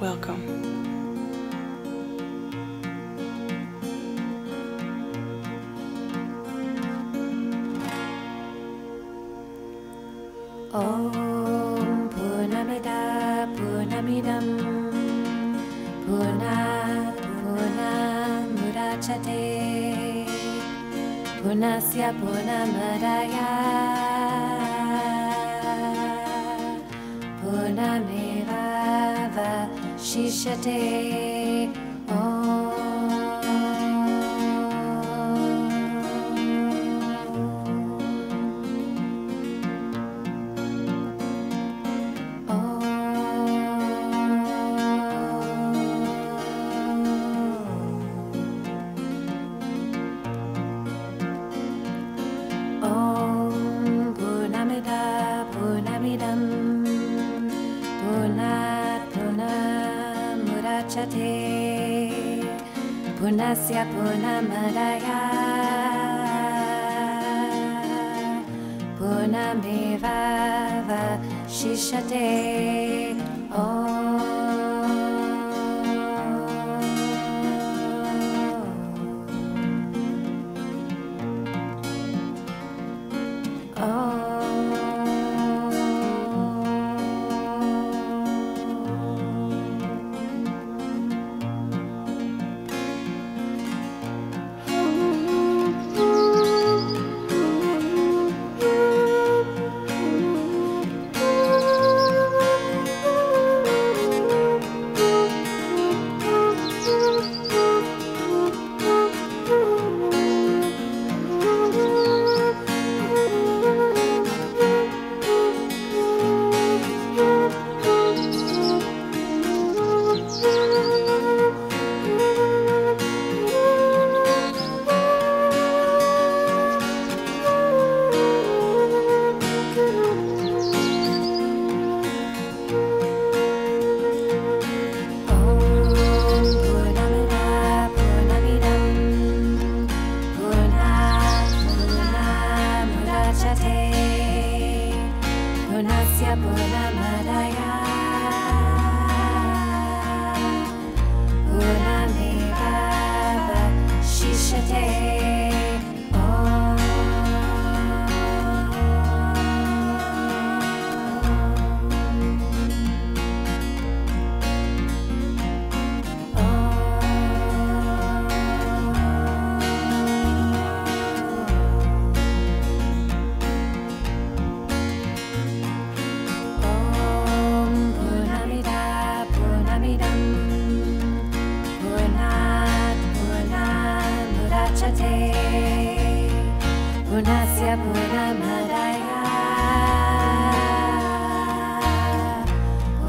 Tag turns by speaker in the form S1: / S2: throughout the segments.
S1: Welcome.
S2: Om Purnamida Purnamidam Purnat Purnamudachate Purnasya Purnamadaya Purnameva Vashishate Purnasya Purnamadaya Purnameva Vashishate Om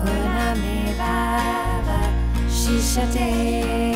S2: Purnameva Vashishate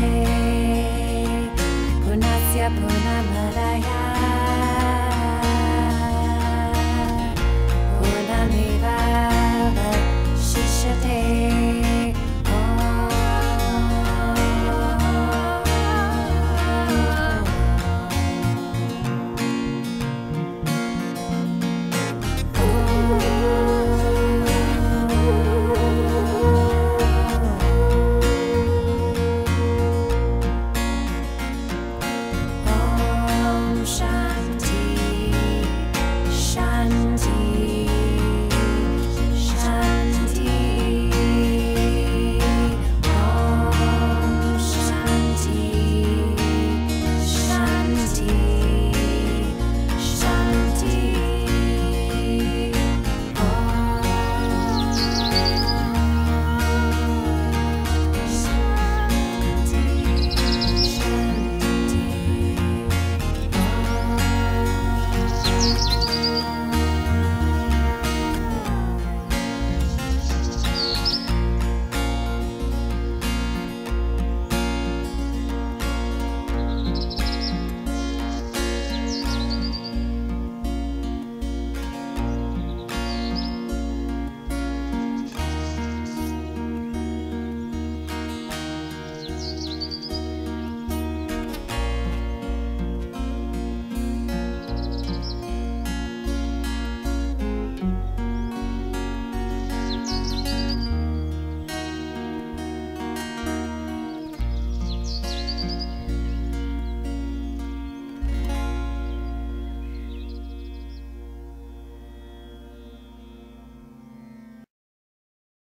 S2: take